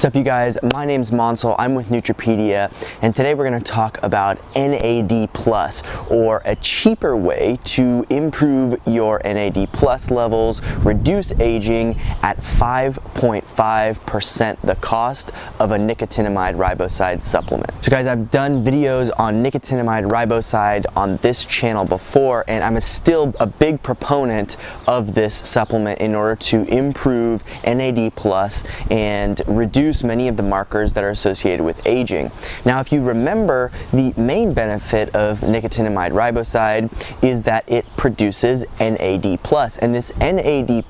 What's up you guys? My name's Mansal, I'm with Nootropedia, and today we're gonna talk about NAD+, plus, or a cheaper way to improve your NAD plus levels, reduce aging at 5.5% the cost of a nicotinamide riboside supplement. So guys, I've done videos on nicotinamide riboside on this channel before, and I'm still a big proponent of this supplement in order to improve NAD plus and reduce reduce many of the markers that are associated with aging. Now, if you remember, the main benefit of nicotinamide riboside is that it produces NAD+, and this NAD+,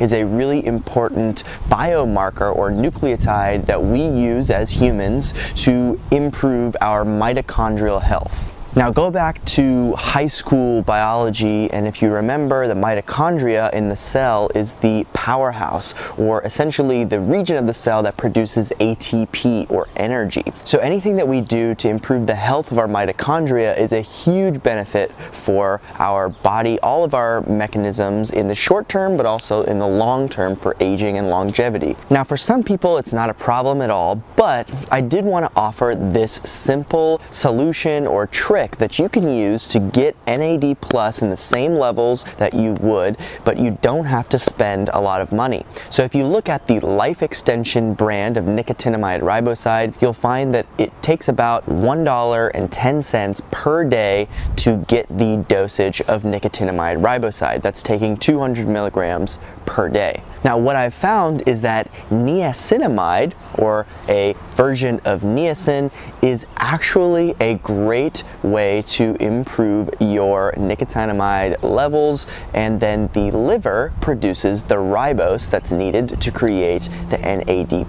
is a really important biomarker or nucleotide that we use as humans to improve our mitochondrial health. Now go back to high school biology and if you remember the mitochondria in the cell is the powerhouse or essentially the region of the cell that produces ATP or energy. So anything that we do to improve the health of our mitochondria is a huge benefit for our body, all of our mechanisms in the short term but also in the long term for aging and longevity. Now for some people it's not a problem at all but I did want to offer this simple solution or trick that you can use to get NAD plus in the same levels that you would, but you don't have to spend a lot of money. So if you look at the Life Extension brand of nicotinamide riboside, you'll find that it takes about $1.10 per day to get the dosage of nicotinamide riboside. That's taking 200 milligrams per day. Now what I've found is that niacinamide, or a version of niacin, is actually a great way to improve your nicotinamide levels and then the liver produces the ribose that's needed to create the NAD+.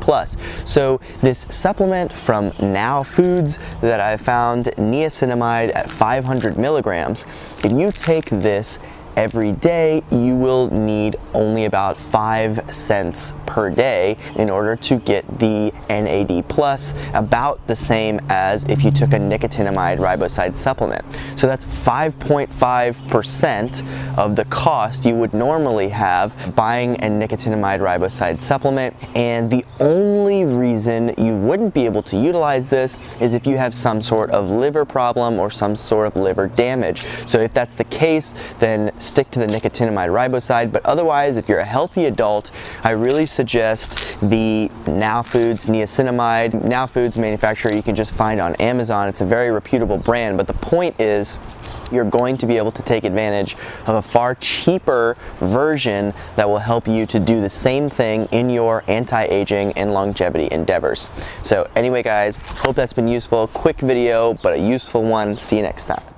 So this supplement from Now Foods that I found, niacinamide at 500 milligrams, if you take this every day, you will need only about 5 cents per day in order to get the NAD plus, about the same as if you took a nicotinamide riboside supplement. So that's 5.5% of the cost you would normally have buying a nicotinamide riboside supplement. And the only reason you wouldn't be able to utilize this is if you have some sort of liver problem or some sort of liver damage. So if that's the case, then stick to the nicotinamide riboside, but otherwise, if you're a healthy adult, I really suggest the Now Foods niacinamide. Now Foods manufacturer you can just find on Amazon. It's a very reputable brand, but the point is, you're going to be able to take advantage of a far cheaper version that will help you to do the same thing in your anti-aging and longevity endeavors. So anyway guys, hope that's been useful. Quick video, but a useful one. See you next time.